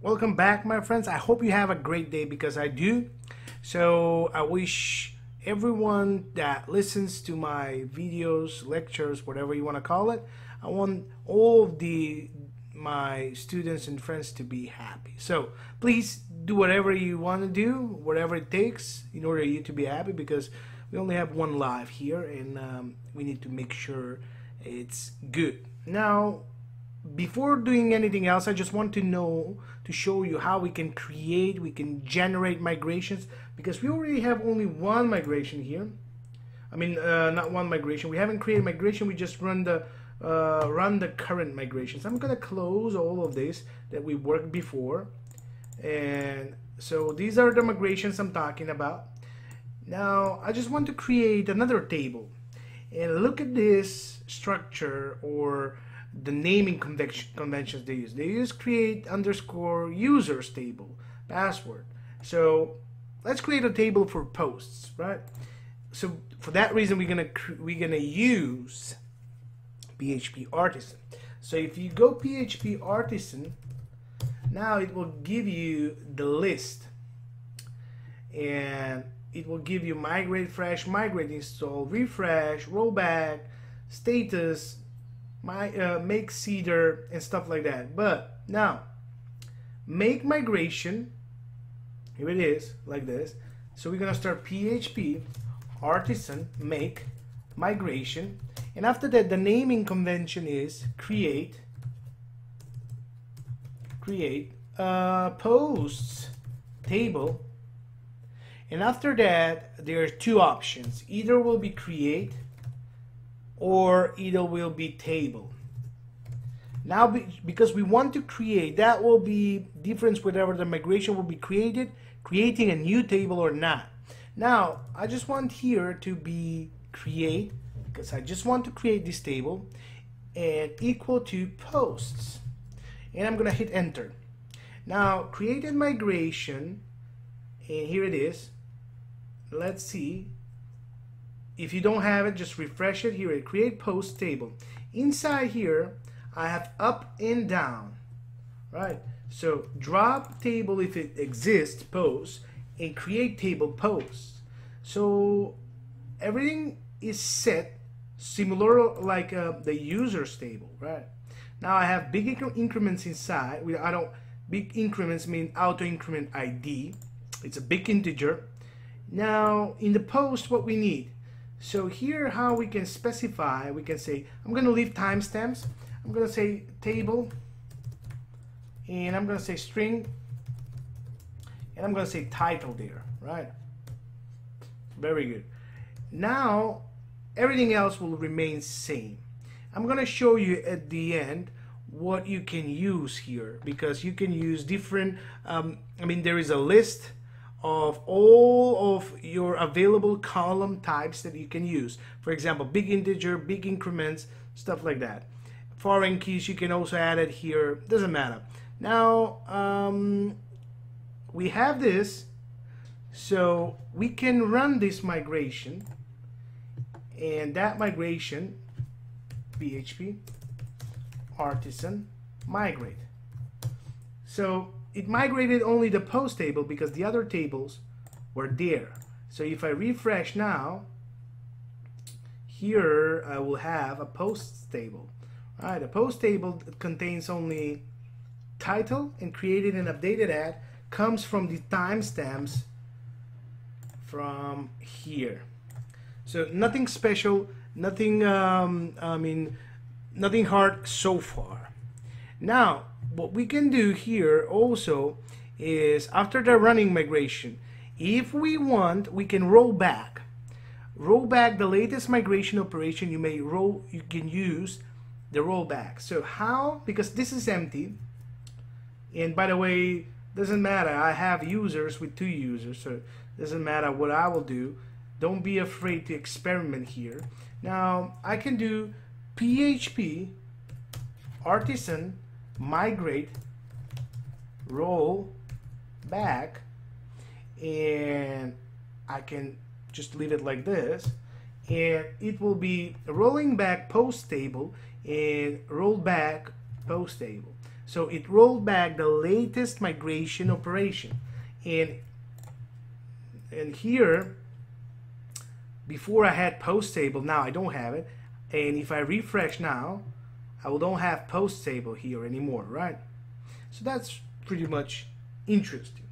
Welcome back, my friends. I hope you have a great day because I do. So, I wish everyone that listens to my videos, lectures, whatever you want to call it, I want all of the my students and friends to be happy. So, please do whatever you want to do, whatever it takes in order you to be happy because we only have one life here and um, we need to make sure it's good. Now, before doing anything else, I just want to know to show you how we can create, we can generate migrations because we already have only one migration here. I mean, uh, not one migration. We haven't created migration. We just run the uh, run the current migrations. I'm gonna close all of this that we worked before, and so these are the migrations I'm talking about. Now I just want to create another table, and look at this structure or the naming convention conventions they use. They use create underscore users table, password. So let's create a table for posts, right? So for that reason, we're gonna we're gonna use PHP Artisan. So if you go PHP Artisan, now it will give you the list, and it will give you migrate, fresh, migrate, install, refresh, rollback, status, my uh, make seeder and stuff like that. But now make migration here it is like this. So we're gonna start PHP artisan make migration. And after that the naming convention is create create uh, posts table. And after that there are two options. Either will be create or it will be table. Now, because we want to create, that will be difference whether the migration will be created, creating a new table or not. Now, I just want here to be create, because I just want to create this table, and equal to posts. And I'm going to hit enter. Now, created migration, and here it is. Let's see if you don't have it, just refresh it here at create post table. Inside here, I have up and down, right? So drop table if it exists, post, and create table post. So everything is set similar like uh, the users table, right? Now I have big incre increments inside. We, I don't, big increments mean auto increment ID. It's a big integer. Now in the post, what we need, so here how we can specify, we can say, I'm going to leave timestamps. I'm going to say table, and I'm going to say string, and I'm going to say title there, right? Very good. Now, everything else will remain same. I'm going to show you at the end what you can use here because you can use different, um, I mean, there is a list of all of your available column types that you can use. For example, big integer, big increments, stuff like that. Foreign keys, you can also add it here, doesn't matter. Now, um, we have this, so we can run this migration, and that migration, PHP, artisan, migrate. So it migrated only the post table because the other tables were there. So if I refresh now, here I will have a posts table. All right, a post table contains only title and created and updated at comes from the timestamps from here. So nothing special, nothing, um, I mean, nothing hard so far. Now, what we can do here also is after the running migration, if we want, we can roll back. Roll back the latest migration operation you may roll, you can use the rollback. So how, because this is empty, and by the way, doesn't matter, I have users with two users, so doesn't matter what I will do. Don't be afraid to experiment here. Now, I can do PHP artisan migrate, roll back, and I can just leave it like this, and it will be rolling back post table and roll back post table. So it rolled back the latest migration operation. And, and here, before I had post table, now I don't have it. And if I refresh now, I will don't have post table here anymore, right? So that's pretty much interesting.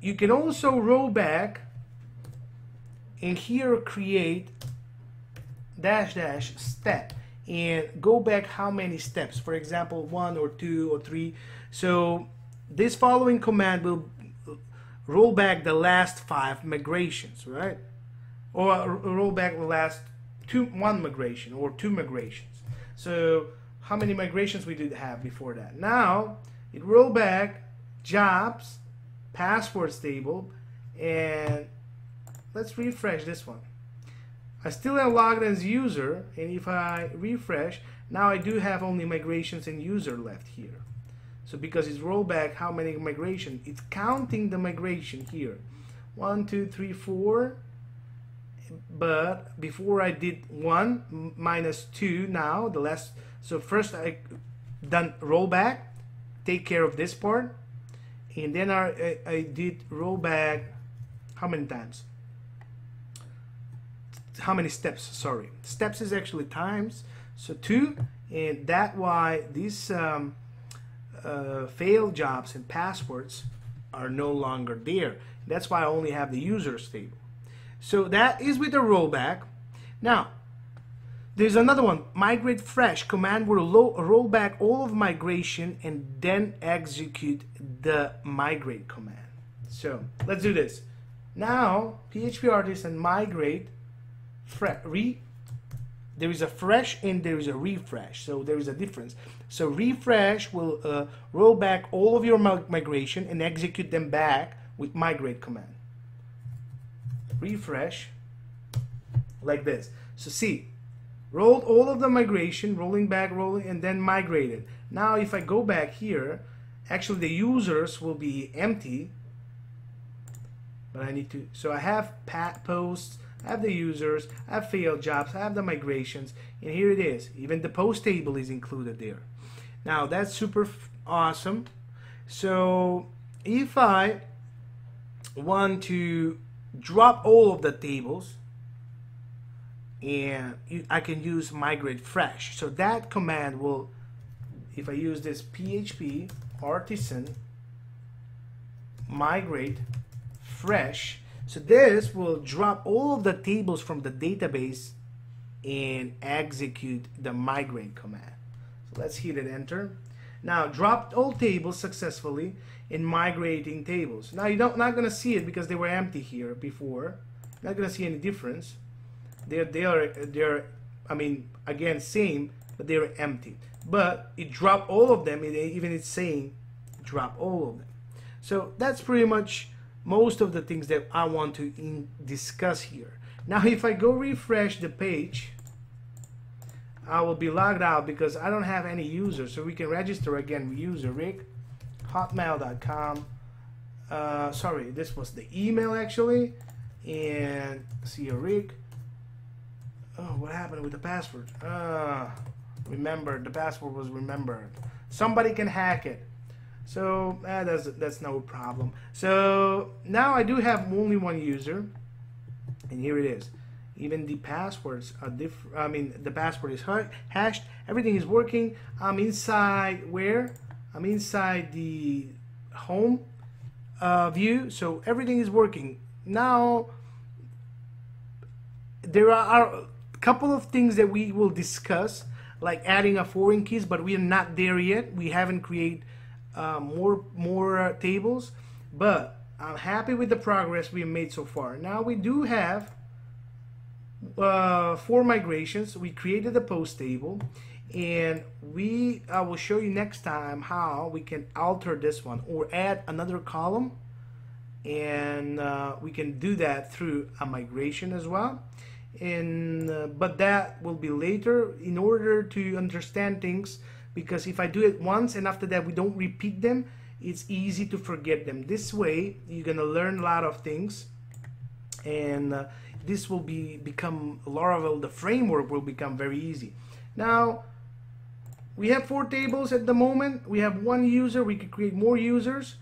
You can also roll back and here create dash dash step and go back how many steps for example one or two or three so this following command will roll back the last five migrations right or roll back the last two one migration or two migrations so how many migrations we did have before that? Now it roll back jobs passwords table and let's refresh this one. I still am logged as user and if I refresh now I do have only migrations and user left here. So because it's rollback how many migration? It's counting the migration here. One two three four but before I did one minus two now the last so first I done rollback take care of this part. And then I, I, I did rollback how many times? How many steps? Sorry. Steps is actually times so two. And that why these um, uh, failed jobs and passwords are no longer there. That's why I only have the users table so that is with the rollback. Now there's another one. Migrate fresh. Command will roll back all of migration and then execute the migrate command. So let's do this. Now PHP artisan migrate re there is a fresh and there is a refresh. So there is a difference. So refresh will uh, roll back all of your migration and execute them back with migrate command refresh like this so see rolled all of the migration rolling back rolling and then migrated now if I go back here actually the users will be empty but I need to so I have pat posts I have the users, I have failed jobs, I have the migrations, and here it is. Even the post table is included there. Now that's super awesome. So if I want to drop all of the tables, and I can use migrate fresh. So that command will, if I use this PHP artisan migrate fresh, so this will drop all of the tables from the database and execute the migrate command. So let's hit it enter. Now dropped all tables successfully in migrating tables. Now you're not, not going to see it because they were empty here before. Not going to see any difference. They're, they are, they're, I mean, again, same, but they're empty. But it dropped all of them, even it's saying drop all of them. So that's pretty much most of the things that I want to discuss here. Now if I go refresh the page, I will be logged out because I don't have any users. So we can register again user Rick, hotmail.com. Uh, sorry, this was the email actually. And see you, Rick. Oh, what happened with the password? Uh, remember, the password was remembered. Somebody can hack it. So uh, that's, that's no problem. So now I do have only one user and here it is. Even the passwords are different. I mean, the password is hashed. Everything is working. I'm inside where? I'm inside the home uh, view. So everything is working. Now, there are a couple of things that we will discuss, like adding a foreign keys, but we are not there yet. We haven't created uh, more more uh, tables but I'm happy with the progress we've made so far now we do have uh, four migrations. We created a post table and we I will show you next time how we can alter this one or add another column. And uh, we can do that through a migration as well. And uh, but that will be later in order to understand things because if I do it once and after that we don't repeat them it's easy to forget them. This way you're gonna learn a lot of things. And uh, this will be become Laravel the framework will become very easy now we have four tables at the moment. We have one user. We can create more users.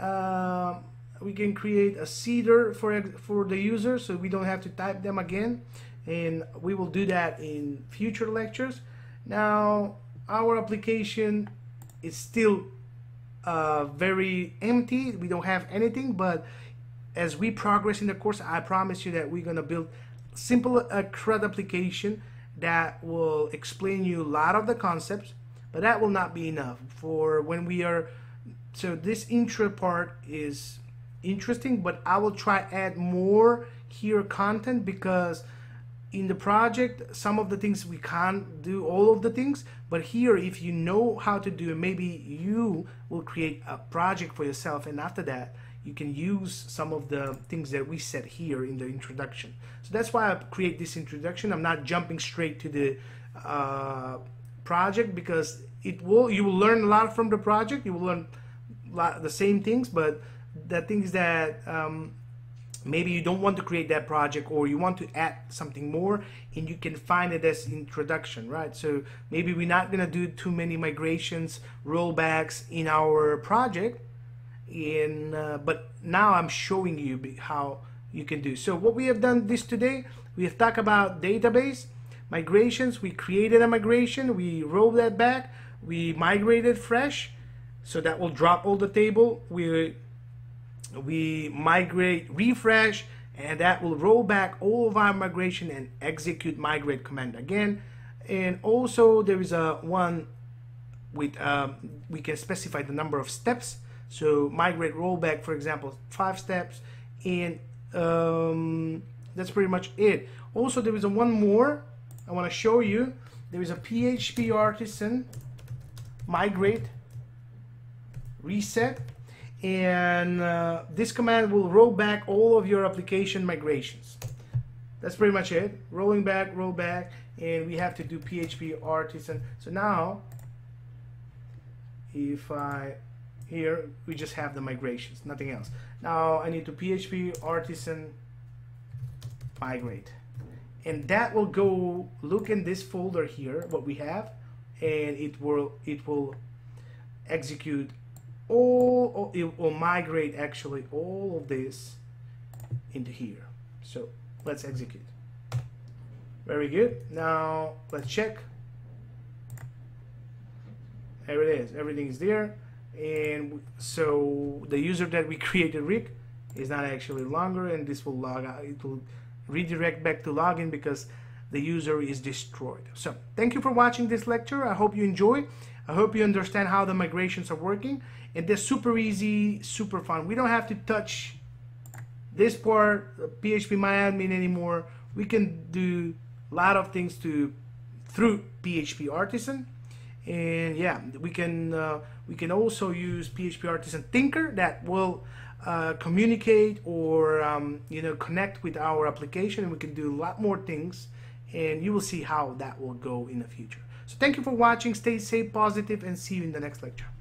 Uh, we can create a seeder for for the user, so we don't have to type them again. And we will do that in future lectures. Now, our application is still uh, very empty. We don't have anything, but as we progress in the course, I promise you that we're gonna build simple uh, CRUD application that will explain you a lot of the concepts, but that will not be enough for when we are, so this intro part is interesting, but I will try add more here content because in the project, some of the things we can't do all of the things, but here, if you know how to do it, maybe you will create a project for yourself, and after that, you can use some of the things that we said here in the introduction. So that's why I create this introduction. I'm not jumping straight to the uh, project because it will you will learn a lot from the project. You will learn lot, the same things, but the things that um, maybe you don't want to create that project or you want to add something more and you can find it as introduction right so maybe we're not going to do too many migrations rollbacks in our project in uh, but now I'm showing you how you can do. So what we have done this today we have talked about database migrations. We created a migration. We roll that back. We migrated fresh. So that will drop all the table. We we migrate refresh and that will roll back all of our migration and execute migrate command again. And also there is a one with um, we can specify the number of steps so migrate rollback, for example, five steps, and um, that's pretty much it. Also, there is a one more I want to show you. There is a PHP artisan migrate reset and uh, this command will roll back all of your application migrations that's pretty much it rolling back roll back and we have to do PHP artisan so now if I here we just have the migrations nothing else. Now I need to PHP artisan migrate. And that will go look in this folder here what we have and it will it will execute all it will migrate actually all of this into here. So let's execute. Very good. Now let's check. There it is. Everything is there and so the user that we created Rick is not actually longer and this will log out it will redirect back to login because the user is destroyed. So thank you for watching this lecture. I hope you enjoy. I hope you understand how the migrations are working. And they're super easy super fun. We don't have to touch this part PHP MyAdmin anymore. We can do a lot of things to through PHP Artisan and yeah we can uh, we can also use PHP Artisan Tinker that will uh, communicate or um, you know connect with our application and we can do a lot more things and you will see how that will go in the future. So thank you for watching. Stay safe positive and see you in the next lecture